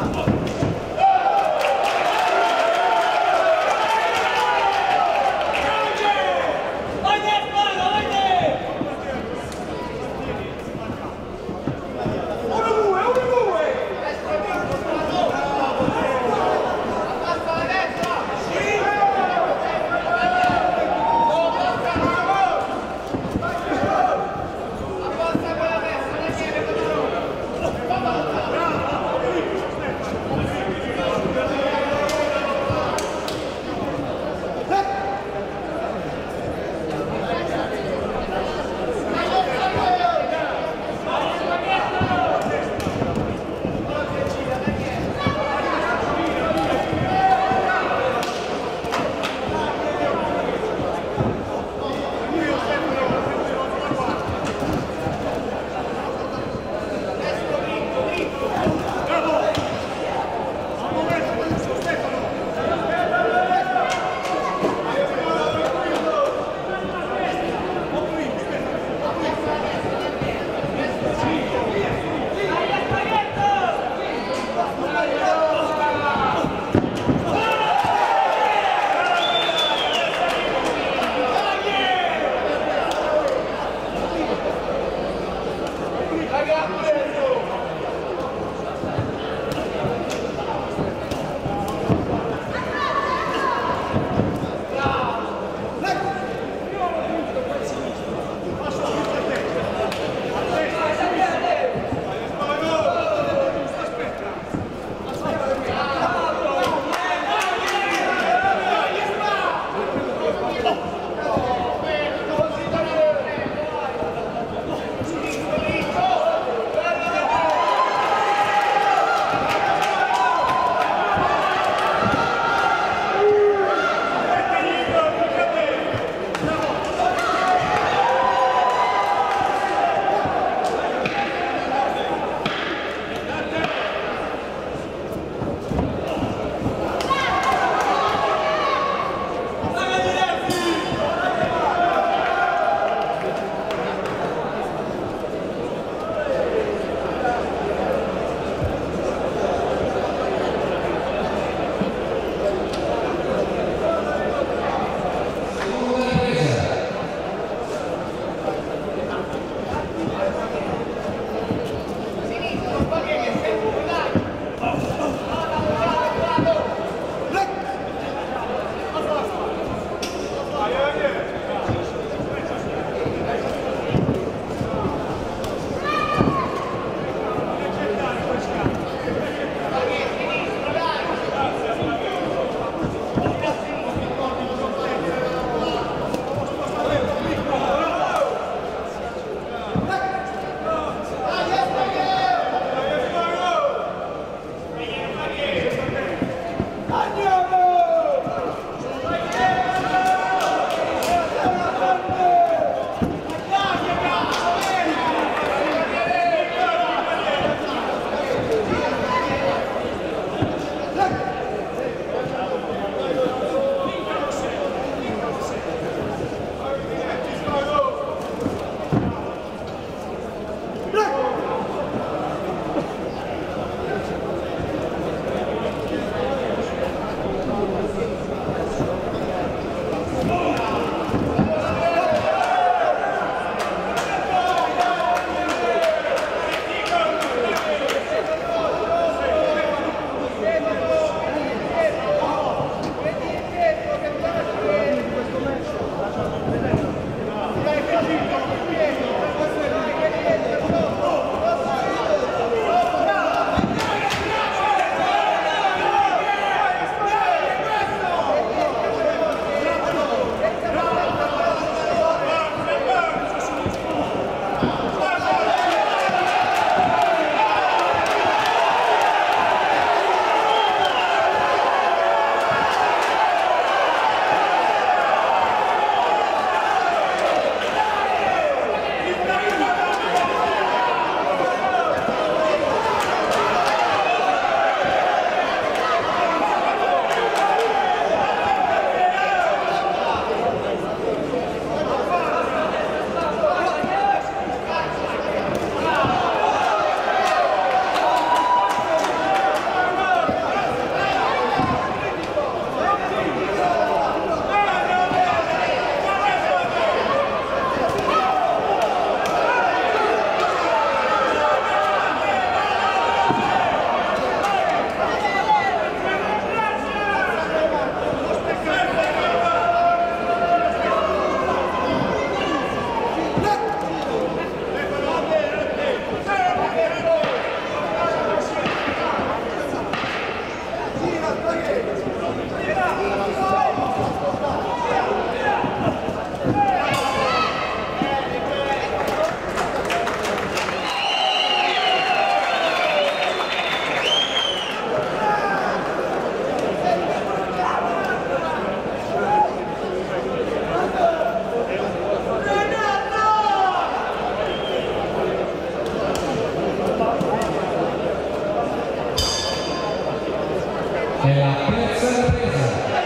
Oh. della terza presa